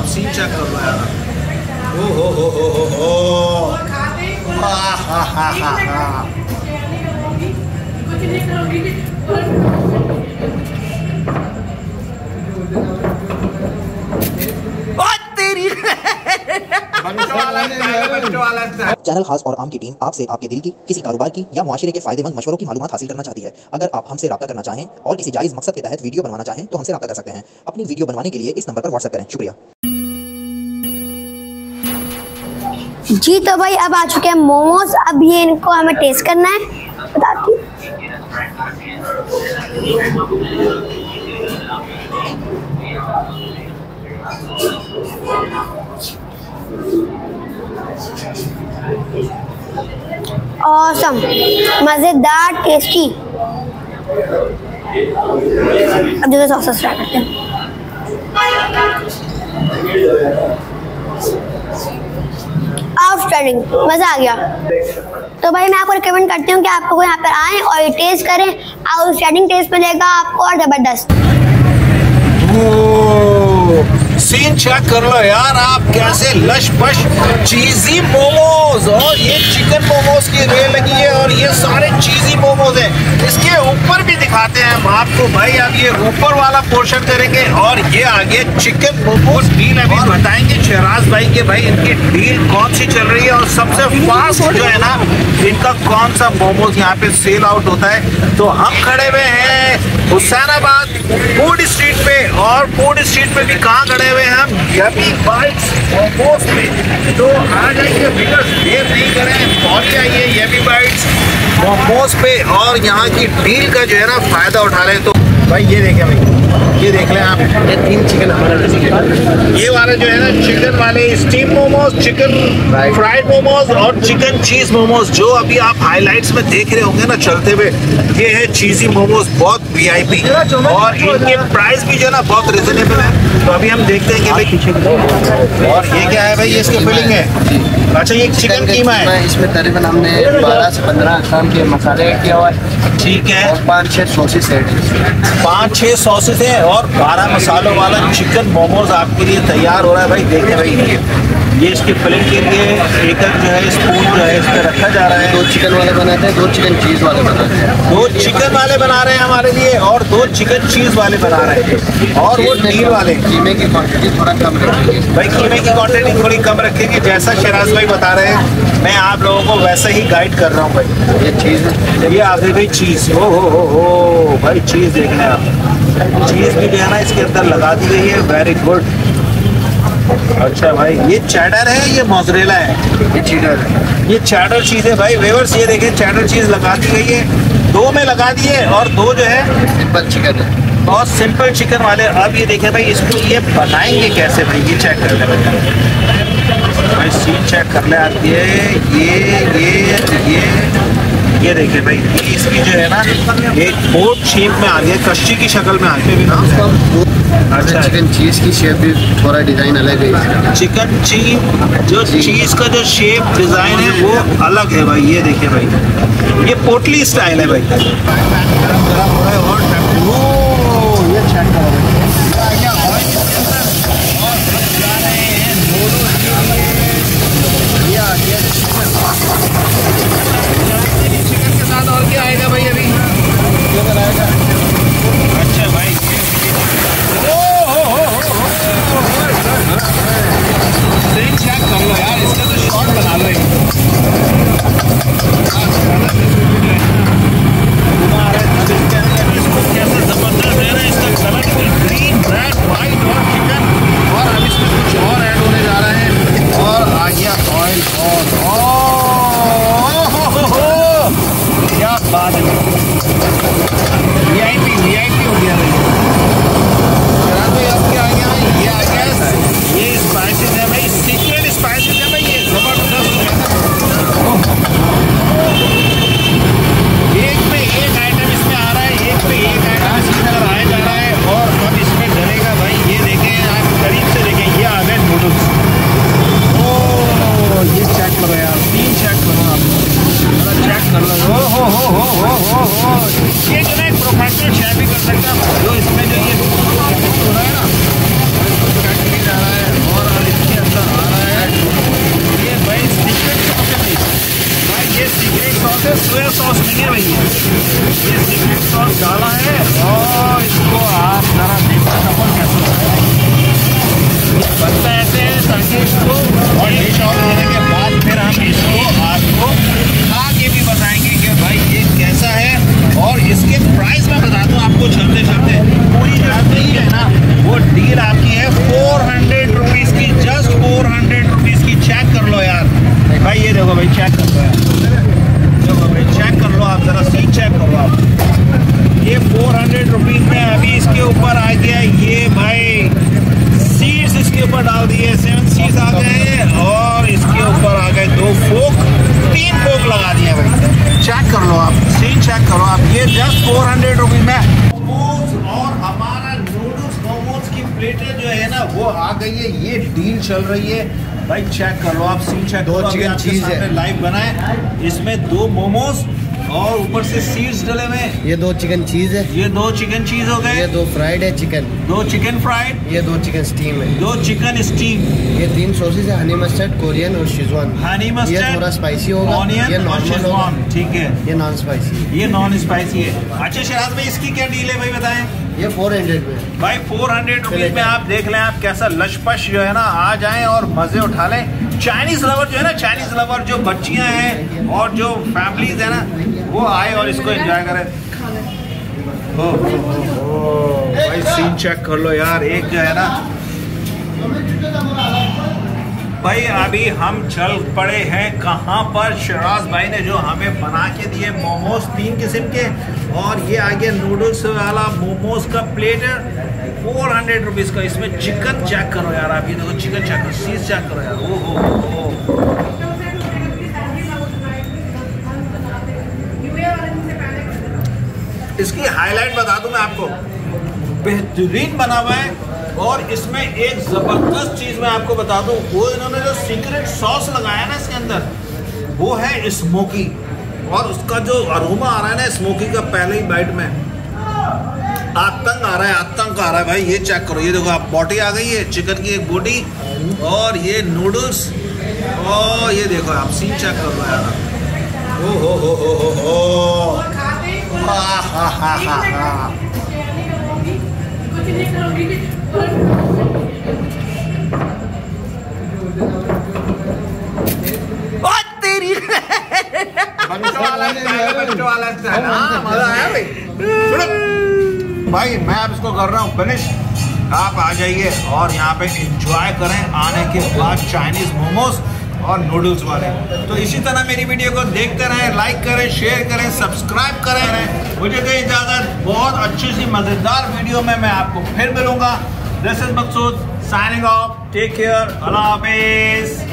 आप सीन चेक कर लो यार ओ, हो हो हो हो हो। हा हा हा हा। हा चैनल खास और आम की टीम आपसे आपके दिल की, किसी कारोबार की या मुआशरे के फ़ायदेमंद मशवरों की मालूमात हासिल करना चाहती है। अगर आप हमसे रब्ता करना चाहें और किसी जायज़ मकसद के तहत वीडियो बनवाना चाहें तो हमसे रब्ता कर सकते हैं। अपनी वीडियो बनवाने के लिए इस नंबर पर व्हाट्सएप करें। शुक्रिया। जी तो भाई, अब आ चुके हैं मोमोज। अब ये इनको हमें टेस्ट करना है। बताती हूँ औसम मज़ेदार टेस्टी अब जो सॉस ट्राई करते हैं। आउटस्टैंडिंग मज़ा आ गया। तो भाई मैं आपको रिकमेंड करती हूँ कि आप लोग यहाँ पर आएँ और टेस्ट करें। आउटस्टैंडिंग टेस्ट मिलेगा आपको और ज़बरदस्त। सीन चेक कर लो यार, आप कैसे लश पश चीजी मोमोज और ये चिकन मोमोज की रे लगी है और ये सारे चीजी मोमोज हैं। इसके ऊपर भी दिखाते हैं हम आपको भाई। अब ये ऊपर वाला पोर्शन करेंगे और ये आगे चिकन मोमोज डील अभी बताएँगे शहराज भाई के भाई, इनकी डील कौन सी चल रही है? और सबसे फास्ट जो है ना, इनका कौन सा मोमोज यहाँ पे सेल आउट होता है? तो हम खड़े हुए हैं। हुसैनाबाद फ़ूड स्ट्रीट पे और फ़ूड स्ट्रीट पे भी कहाँ खड़े हुए हैं हम? यमी बाइट्स मोमोज पे। तो आ जाइए बिकॉज़ देर नहीं करें पहुँच आइए यमी बाइट्स मोमोज पे और यहाँ की डील का जो है ना फ़ायदा उठा रहे तो भाई ये देखें भाई ये देख लें आप ये तीन चिकन हमारा ये वाले जो है ना चिकन वाले steam momos chicken fried momos और चिकन चीज़ मोमोज जो अभी आप हाइलाइट्स में देख रहे होंगे ना चलते हुए ये है चीजी मोमोज बहुत वीआईपी और इनके प्राइस भी जो है ना बहुत रिजनेबल है। तो अभी हम देखते हैं कि भाई और ये क्या है भाई ये इसकी फिलिंग है? अच्छा ये चिकन कीमा है। इसमें तकरीबन हमने 12 से 15 अकसाम के मसाले किया हुआ है। ठीक है। और पाँच छः सॉसेस ऐड है। पाँच छः सॉसेस हैं और बारह मसालों वाला चिकन मोमोज आपके लिए तैयार हो रहा है भाई, देखें भाई ये इसकी फिलिंग के लिए एक जो है स्पून जो है इस पर रखा जा रहा है। दो चिकन वाले बनाते हैं दो चिकन चीज़ वाले बनाते हैं। दो चिकन वाले बना रहे हैं हमारे लिए और दो चिकन चीज़ वाले बना रहे हैं। और वो नील वाले। कीमे की क्वान्टिटी थोड़ा कम रखेंगे। भाई कीमे की क्वान्टिटी थोड़ी कम रखेंगे जैसा शराज भाई बता रहे हैं मैं आप लोगों को वैसे ही गाइड कर रहा हूँ भाई। ये चीज़ ये आगे भाई चीज़ हो हो हो हो भाई चीज़ देख रहे आप। चीज़ भी जो है ना इसके अंदर लगा दी गई है वेरी गुड अच्छा भाई ये चैडर है ये मोजरेला है? ये है। ये चैडर चीज़ है भाई वेवर्स ये देखें चैडर चीज़ लगा दी गई है। दो में लगा दी है और दो जो है सिंपल चिकन है। बहुत सिंपल चिकन वाले। अब ये देखें भाई इसको ये बनाएँगे कैसे भाई? ये चेक कर ले भाई। भाई सीन चेक कर ले आप। ये ये ये ये। ये देखिए भाई ये इसकी जो है ना एक बोट शेप में आ गई है कश्ती की शक्ल में आ गई है ना। अच्छा। चिकन चीज़ की शेप भी थोड़ा डिज़ाइन अलग है चिकन चीज़ जो चीज़ का जो शेप डिज़ाइन है वो अलग है भाई ये देखिए भाई। ये पोटली स्टाइल है भाई ओ, ये check करो भाई। ये आ गया चिकन के साथ और क्या आएगा भाई अभी अच्छा भाई ओ हो हो हो देख चेक कर लो यार इसका तो शॉट बना लो एक हाँ, खाना तो बिल्कुल है ना। घुमा रहा है, अब इसके अंदर इसको कैसे ज़बरदस्त है ना इसका colour full green red white और चिकन और अब इसमें कुछ और ऐड होने जा रहा है और आ गया ऑयल और ओ हो हो हो क्या बात है वीआईपी वीआईपी हो गया भाई शराब भाई अब क्या आ गया भाई ये आ गया ये स्पाइसेस है भाई सीक्रेट स्पाइसेस है भाई ये ज़बरदस्त है एक पे एक आइटम इसमें आ रहा है एक पे एक आइटम इसके अंदर आया जा रहा है और अब इसमें डलेगा भाई ये देखें आप करीब से देखें ये आ गए नूडल्स ओ ये चेक करो यार तीन चेक करो आप जरा चेक कर लो ओ हो हो हो हो हो हो ये जो ना प्रोफेशनल शेयर भी कर सकता है जो इसमें जो ये हो रहा है ना जा रहा है और इसके अंदर आ रहा है ये भाई सीक्रेट सॉस है भाई भाई ये सीक्रेट सॉस है सोया सॉस नहीं है भाई ये सीक्रेट सॉस डाला प्राइस मैं बता दूँ आपको चलते चलते पूरी जो डील है ना, वो डील आपकी है फोर हंड्रेड रुपीज़ की जस्ट फोर हंड्रेड रुपीज़ की चेक कर लो यार। भाई ये देखो भाई चेक कर लो यार। देखो भाई चेक कर लो आप, ज़रा सीट चेक करो आप। ये फोर हंड्रेड रुपीज़ में अभी इसके ऊपर आ गया ये भाई सीड्स इसके ऊपर डाल दिए सेवन सीड्स आ गए और इसके ऊपर आ गए दो फोक तीन फोक लगा दिए भाई। चेक कर लो आप। सीन चेक करो आप। ये जस्ट फोर हंड्रेड रुपीज़ में। और हमारा नूडल्स मोमोज की प्लेटें जो है ना वो आ गई है। ये डील चल रही है। भाई चेक कर लो आप। सीन चेक दो चिकन cheese है। लाइव बनाए। इसमें दो मोमोज और ऊपर से सीड्स डले हुए ये दो चिकन चीज़ है। ये दो चिकन चीज़ हो गए। ये दो फ्राइड है चिकन दो चिकन फ्राइड ये दो चिकन स्टीम है। दो चिकन स्टीम ये तीन सॉसेज है हनी मस्टर्ड कोरियन और शिजवान हनी ये मस्टर्ड थोड़ा स्पाइसी होगा। ऑनियन ये और होगा। शेजवान ठीक है। ये नॉन स्पाइसी ये नॉन स्पाइसी है। अच्छा शराज भाई इसकी क्या डील है भाई बताएँ? ये फोर हंड्रेड में भाई फोर हंड्रेड में आप देख लें आप कैसा लशपश जो है ना आ जाएँ और मज़े उठा लें। चाइनीज़ लवर जो है ना चाइनीज़ लवर जो बच्चियाँ हैं और जो फैमिलीज़ है ना वो आए और इसको एंजॉय करें। ओ, ओ, ओ, भाई सीन चेक कर लो यार एक जो है ना। भाई अभी हम चल पड़े हैं कहाँ पर? शराज भाई ने जो हमें बना के दिए मोमोज तीन किस्म के और ये आ गया नूडल्स वाला मोमोज का प्लेट फोर हंड्रेड रुपीज़ का, इसमें चिकन चेक करो यार आप, ये देखो चिकन चेक करो सीज चेक करो यार ओ हो इसकी हाईलाइट बता दूँ मैं आपको। बेहतरीन बना हुआ है और इसमें एक ज़बरदस्त चीज़ मैं आपको बता दूँ, वो इन्होंने जो सीक्रेट सॉस लगाया ना इसके अंदर, वो है स्मोकी और उसका जो अरोमा आ रहा है ना स्मोकी का पहले ही बाइट में आतंक आ रहा है आतंक आ रहा है भाई ये चेक करो। ये देखो आप बोटी आ गई है चिकन की एक बोटी और ये नूडल्स और ये देखो आप सीन चेक कर लो यार। ओ हो हो हो हो हो। हा हा हा हा हा तेरी बच्चों वाला बच्चों वाला हाँ। मज़ा आया भाई। भाई, मैं अब इसको कर रहा हूँ। फिनिश। आप आ जाइए और यहाँ पे इंजॉय करें आने के बाद चाइनीज़ मोमोज और नूडल्स वाले। तो इसी तरह मेरी वीडियो को देखते रहें लाइक करें शेयर करें सब्सक्राइब करें मुझे दें इजाज़त बहुत अच्छी सी मज़ेदार वीडियो में मैं आपको फिर मिलूँगा। This is Maqsood signing off take care अल्लाह हाफिज़